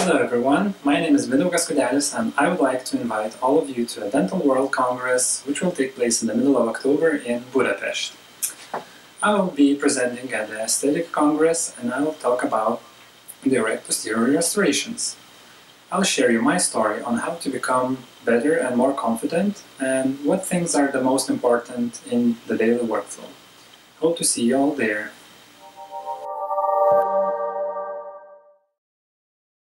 Hello everyone, my name is Mindaugas Kudelis and I would like to invite all of you to a Dental World Congress which will take place in the middle of October in Budapest. I will be presenting at the Aesthetic Congress and I will talk about direct posterior restorations. I'll share you my story on how to become better and more confident and what things are the most important in the daily workflow. Hope to see you all there